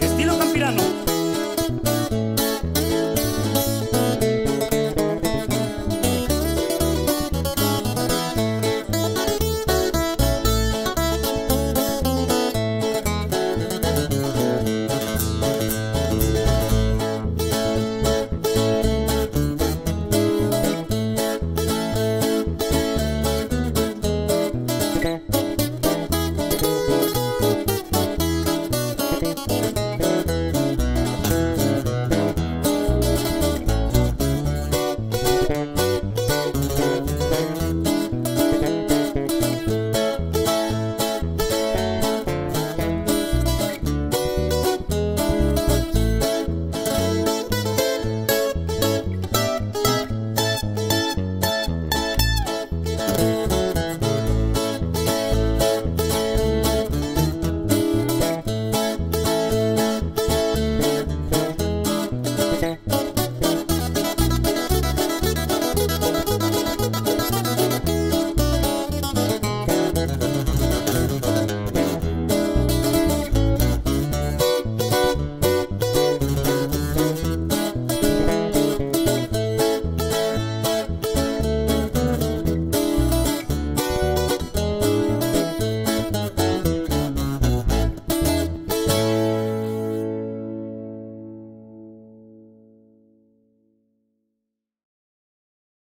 Estilo campirano.